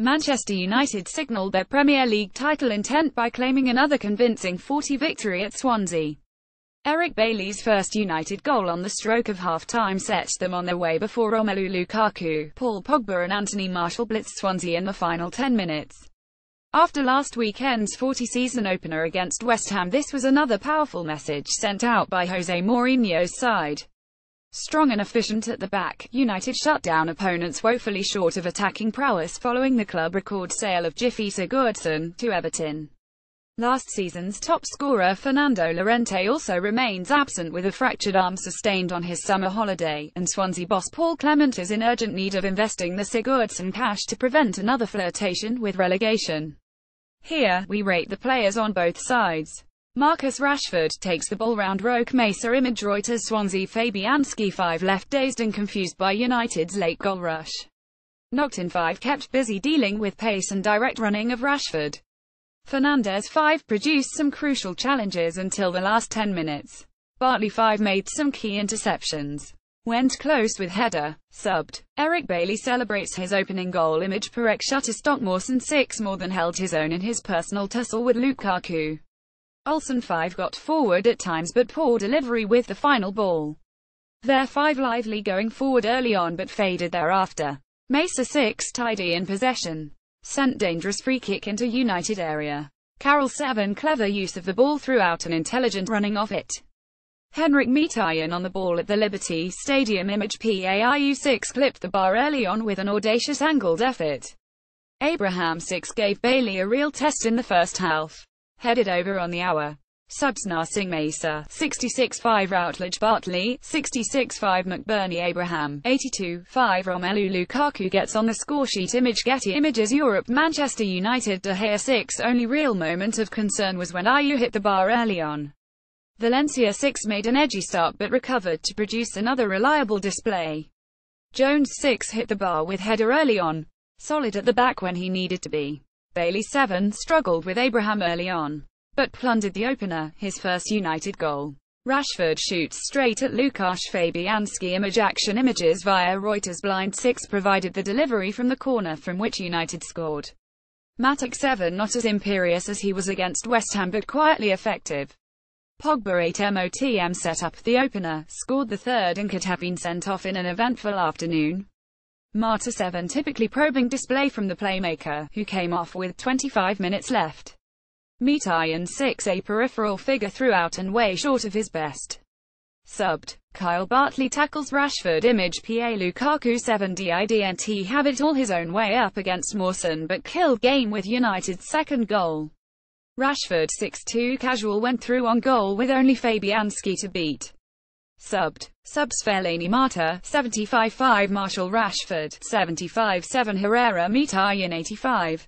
Manchester United signalled their Premier League title intent by claiming another convincing 40 victory at Swansea. Eric Bailly's first United goal on the stroke of half-time set them on their way before Romelu Lukaku, Paul Pogba and Anthony Martial blitzed Swansea in the final 10 minutes. After last weekend's 40-season opener against West Ham this was another powerful message sent out by Jose Mourinho's side. Strong and efficient at the back, United shut down opponents woefully short of attacking prowess following the club record sale of Gylfi Sigurdsson to Everton. Last season's top scorer Fernando Llorente also remains absent with a fractured arm sustained on his summer holiday, and Swansea boss Paul Clement is in urgent need of investing the Sigurdsson cash to prevent another flirtation with relegation. Here, we rate the players on both sides. Marcus Rashford takes the ball round Roque Mesa image Reuters Swansea Fabianski 5 left dazed and confused by United's late goal rush. Naughton 5 kept busy dealing with pace and direct running of Rashford. Fernandez 5 produced some crucial challenges until the last 10 minutes. Bartley 5 made some key interceptions. Went close with header. Subbed. Eric Bailly celebrates his opening goal image Perek Shutterstock Mawson 6 more than held his own in his personal tussle with Lukaku. Olsson 5 got forward at times but poor delivery with the final ball. Fer 5 lively going forward early on but faded thereafter. Mesa 6 tidy in possession. Sent dangerous free kick into United area. Carroll 7 clever use of the ball throughout and intelligent running off it. Henrik Mkhitaryan on the ball at the Liberty Stadium image PA Ayew 6 clipped the bar early on with an audacious angled effort. Abraham 6 gave Bailly a real test in the first half headed over on the hour. Subs Narsingh Mesa, 66-5 Routledge Bartley, 66-5 McBurnie Abraham, 82-5 Romelu Lukaku gets on the scoresheet image Getty Images Europe Manchester United De Gea 6 Only real moment of concern was when Ayew hit the bar early on. Valencia 6 made an edgy start but recovered to produce another reliable display. Jones 6 hit the bar with header early on, solid at the back when he needed to be. Bailly 7 struggled with Abraham early on, but plundered the opener, his first United goal. Rashford shoots straight at Lukasz Fabianski image action images via Reuters Blind 6 provided the delivery from the corner from which United scored. Matic 7 not as imperious as he was against West Ham but quietly effective. Pogba 8 MOTM set up the opener, scored the third and could have been sent off in an eventful afternoon. Mata 7 typically probing display from the playmaker, who came off with 25 minutes left. Mkhitaryan 6 a peripheral figure throughout and way short of his best. Subbed. Kyle Bartley tackles Rashford image PA Lukaku 7 didn't have it all his own way up against Mawson but killed game with United's second goal. Rashford 6-2 casual went through on goal with only Fabianski to beat. Subbed. Subs Fellaini Mata, 75-5 Martial Rashford, 75-7 Herrera Mkhitaryan 85.